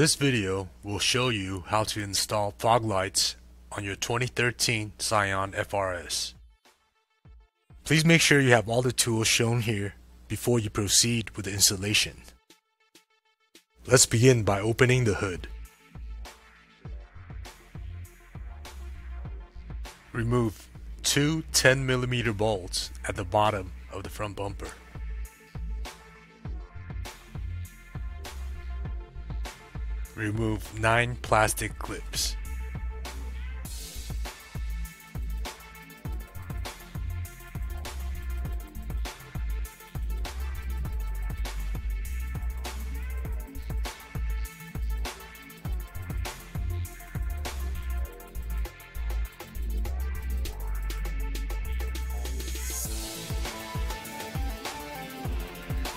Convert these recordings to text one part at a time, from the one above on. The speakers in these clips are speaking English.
This video will show you how to install fog lights on your 2013 Scion FRS. Please make sure you have all the tools shown here before you proceed with the installation. Let's begin by opening the hood. Remove two 10mm bolts at the bottom of the front bumper. Remove 9 plastic clips.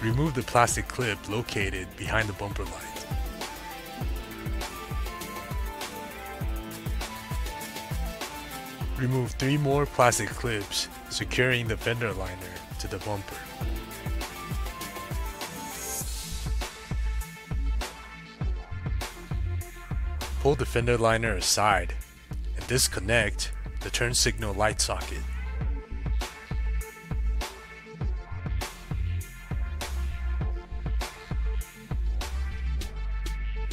Remove the plastic clip located behind the bumper light. Remove three more plastic clips securing the fender liner to the bumper. Pull the fender liner aside and disconnect the turn signal light socket.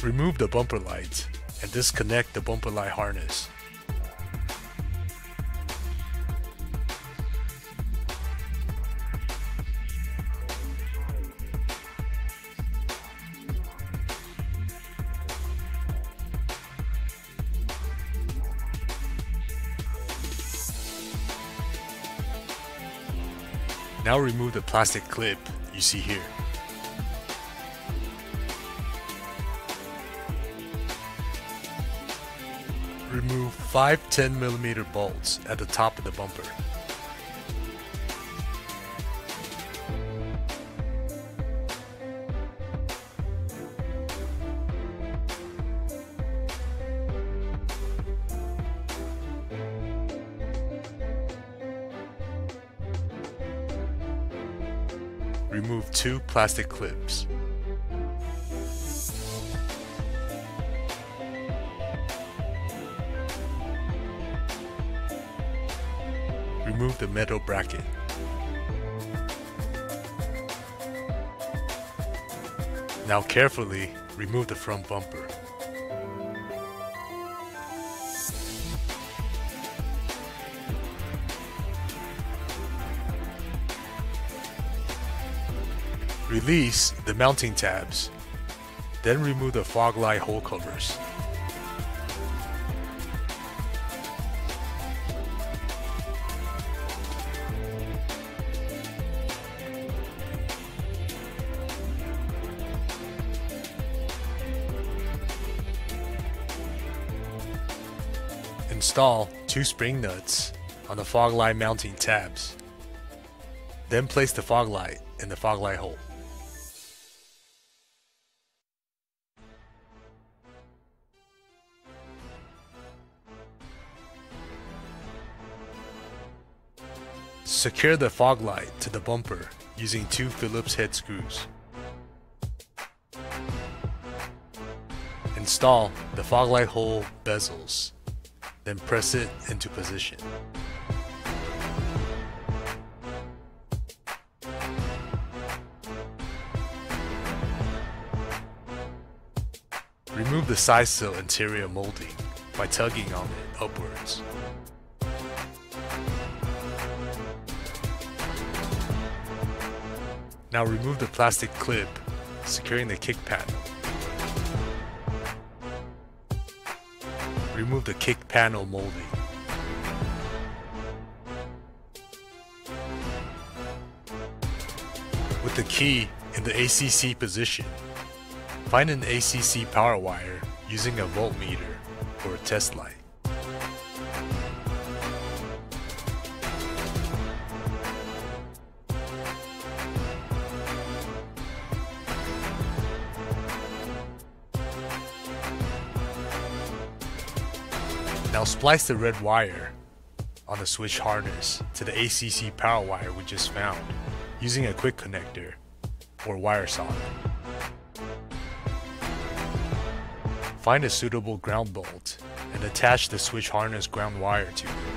Remove the bumper lights and disconnect the bumper light harness. Now remove the plastic clip you see here. Remove five 10mm bolts at the top of the bumper. Remove two plastic clips. Remove the metal bracket. Now carefully remove the front bumper. Release the mounting tabs, then remove the fog light hole covers. Install two spring nuts on the fog light mounting tabs. Then place the fog light in the fog light hole. Secure the fog light to the bumper using two Phillips head screws. Install the fog light hole bezels, then press it into position. Remove the side sill interior molding by tugging on it upwards. Now remove the plastic clip securing the kick panel. Remove the kick panel molding. With the key in the ACC position, find an ACC power wire using a voltmeter or a test light. Now splice the red wire on the switch harness to the ACC power wire we just found using a quick connector or wire solder. Find a suitable ground bolt and attach the switch harness ground wire to it.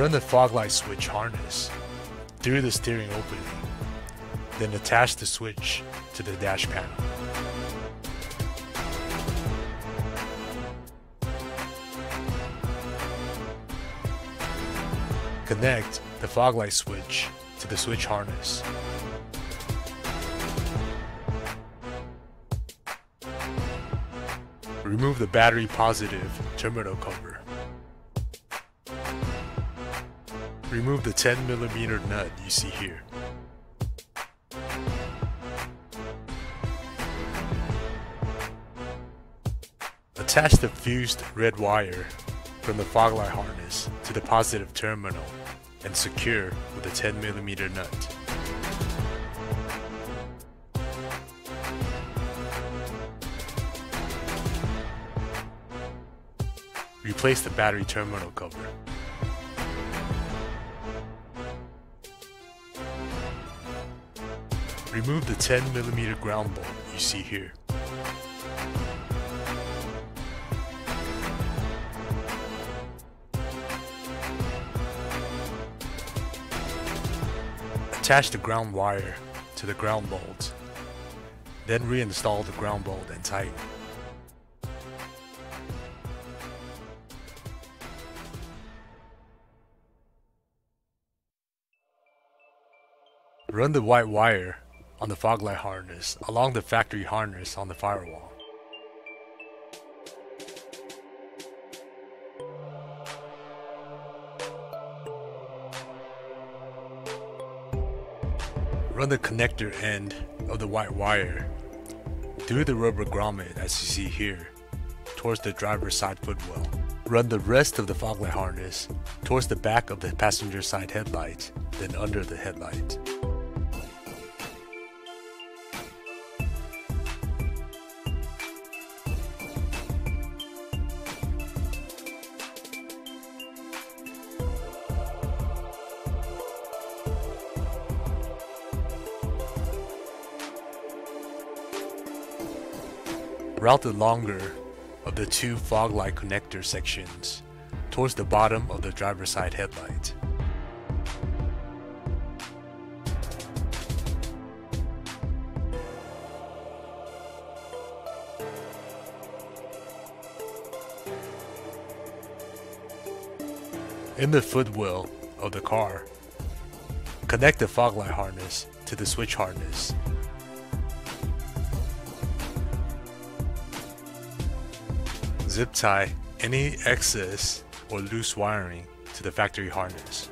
Run the fog light switch harness through the steering opening, then attach the switch to the dash panel. Connect the fog light switch to the switch harness. Remove the battery positive terminal cover. Remove the 10mm nut you see here. Attach the fused red wire from the fog light harness to the positive terminal and secure with a 10mm nut. Replace the battery terminal cover. Remove the 10mm ground bolt you see here. Attach the ground wire to the ground bolt, then reinstall the ground bolt and tighten. Run the white wire on the fog light harness along the factory harness on the firewall. Run the connector end of the white wire through the rubber grommet as you see here towards the driver's side footwell. Run the rest of the fog light harness towards the back of the passenger side headlight, then under the headlight. Route the longer of the two fog light connector sections towards the bottom of the driver's side headlight. In the footwell of the car, connect the fog light harness to the switch harness Zip tie any excess or loose wiring to the factory harness.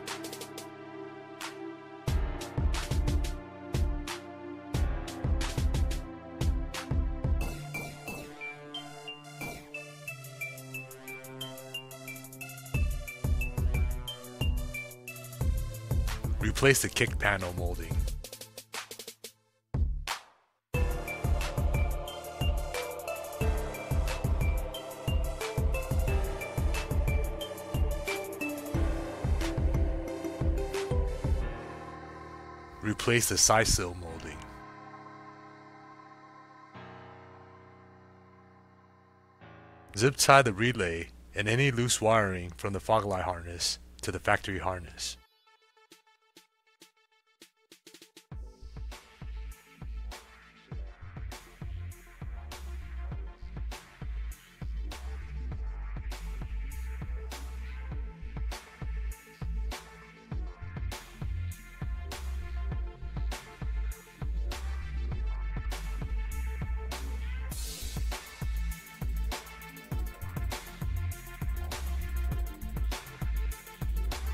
Replace the kick panel molding. Replace the side sill molding. Zip tie the relay and any loose wiring from the fog light harness to the factory harness.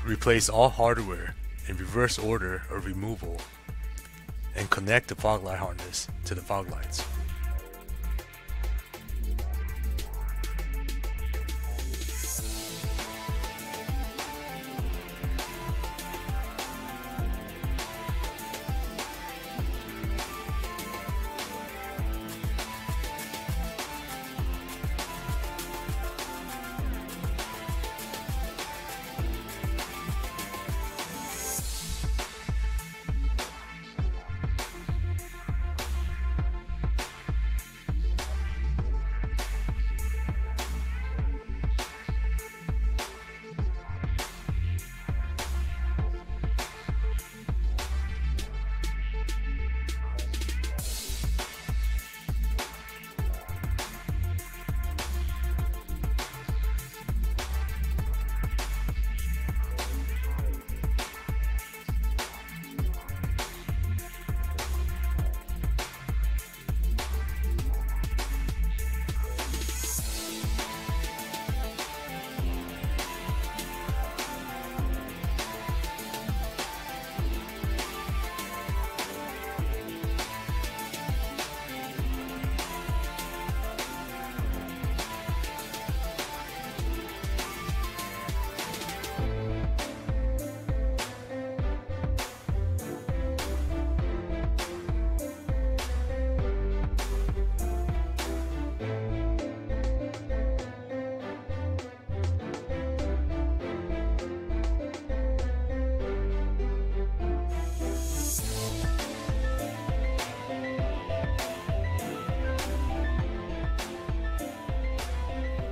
Replace all hardware in reverse order of removal and connect the fog light harness to the fog lights.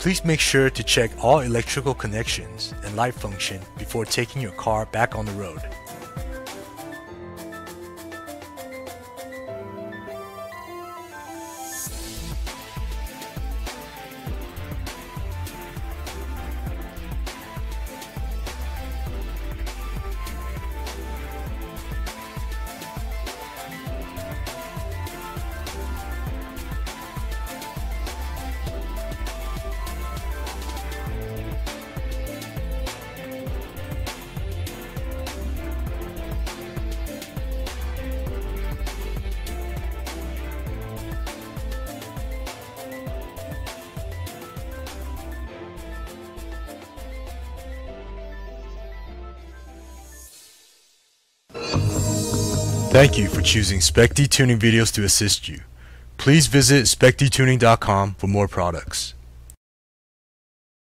Please make sure to check all electrical connections and light function before taking your car back on the road. Thank you for choosing SpecD Tuning videos to assist you. Please visit specdtuning.com for more products.